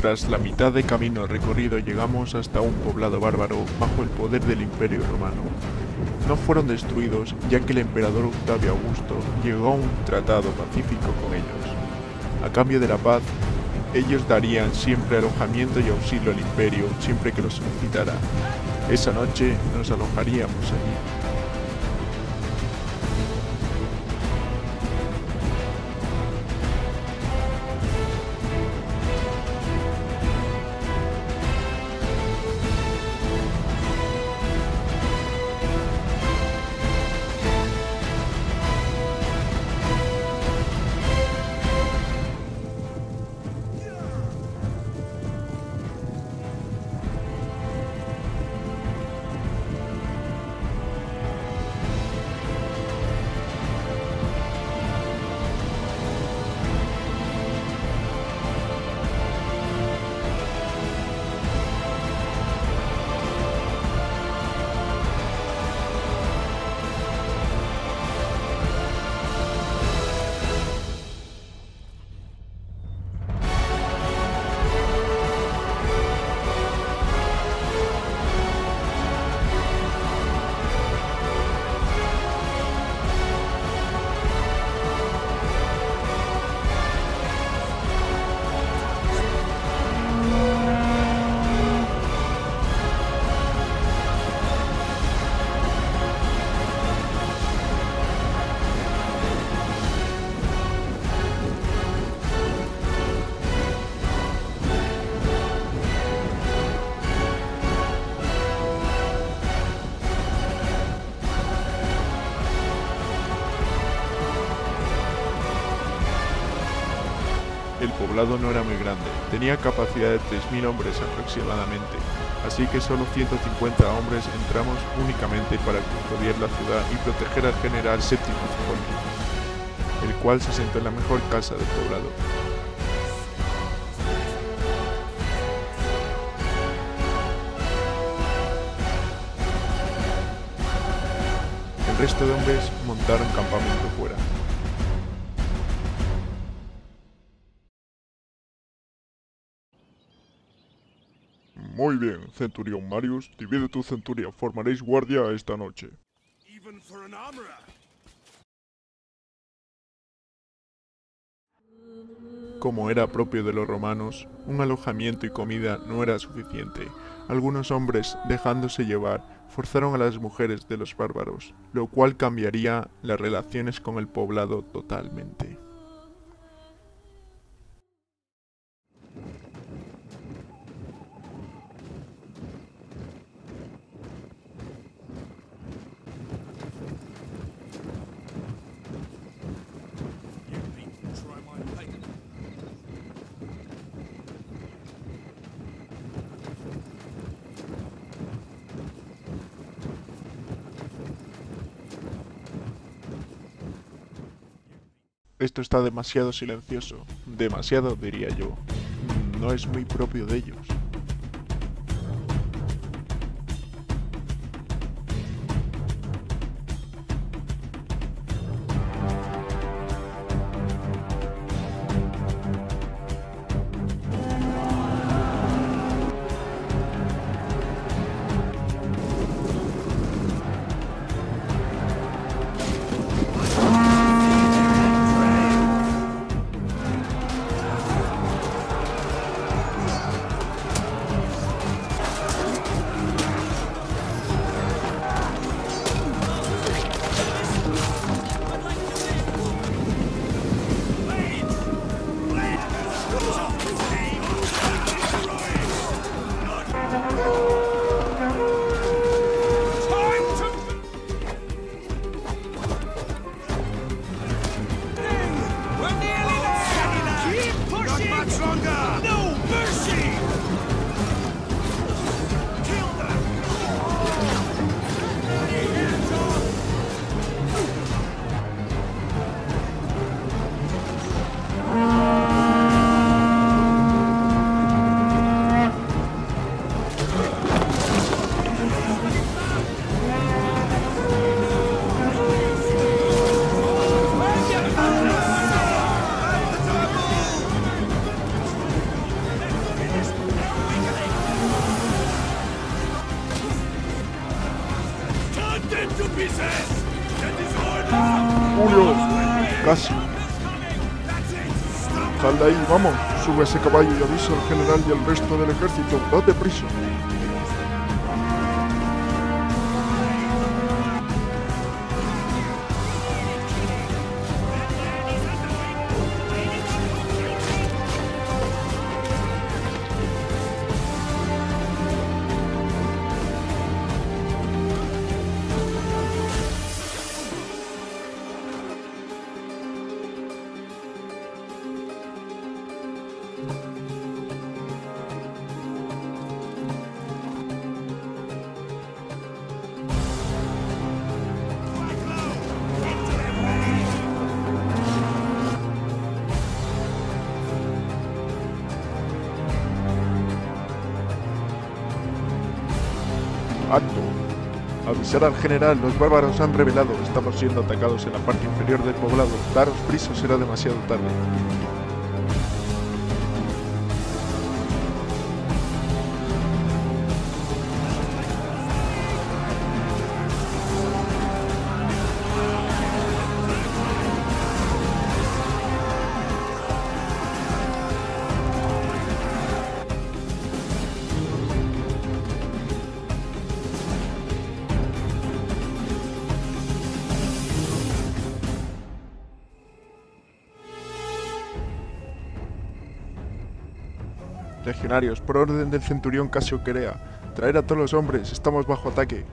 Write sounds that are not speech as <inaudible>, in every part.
Tras la mitad de camino recorrido llegamos hasta un poblado bárbaro bajo el poder del Imperio Romano. No fueron destruidos ya que el emperador Octavio Augusto llegó a un tratado pacífico con ellos. A cambio de la paz, ellos darían siempre alojamiento y auxilio al imperio siempre que los necesitara. Esa noche nos alojaríamos allí. Poblado no era muy grande, tenía capacidad de 3.000 hombres aproximadamente, así que solo 150 hombres entramos únicamente para custodiar la ciudad y proteger al general Séptimo el cual se sentó en la mejor casa del poblado. El resto de hombres montaron campamento fuera. Muy bien, Centurión Marius, divide tu centuria, formaréis guardia esta noche. Como era propio de los romanos, un alojamiento y comida no era suficiente. Algunos hombres, dejándose llevar, forzaron a las mujeres de los bárbaros, lo cual cambiaría las relaciones con el poblado totalmente. Esto está demasiado silencioso, demasiado diría yo. No es muy propio de ellos. Sal de ahí, vamos. Sube ese caballo y avisa al general y al resto del ejército. Date prisa. Avisar al general, los bárbaros han revelado, estamos siendo atacados en la parte inferior del poblado. Daros prisa, será demasiado tarde. Legionarios, por orden del centurión Casio Querea, traer a todos los hombres, estamos bajo ataque.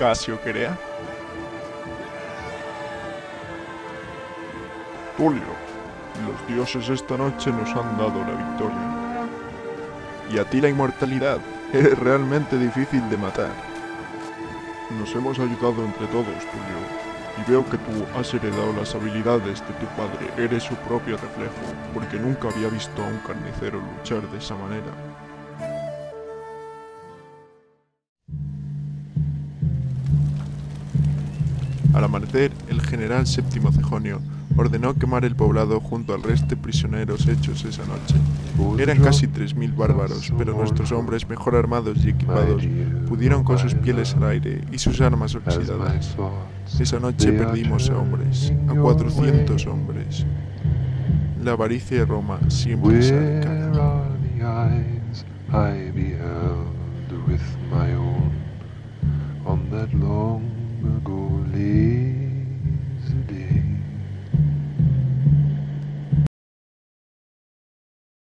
Casio crea. Tulio, los dioses esta noche nos han dado la victoria. Y a ti la inmortalidad. <laughs> Eres realmente difícil de matar. Nos hemos ayudado entre todos, Tulio. Y veo que tú has heredado las habilidades de tu padre. Eres su propio reflejo, porque nunca había visto a un carnicero luchar de esa manera. Al amanecer, el general Séptimo Cejonio ordenó quemar el poblado junto al resto de prisioneros hechos esa noche. Eran casi 3.000 bárbaros, pero nuestros hombres mejor armados y equipados pudieron con sus pieles al aire y sus armas oxidadas. Esa noche perdimos a hombres, a 400 hombres. La avaricia de Roma siempre sale cara. I Magoli.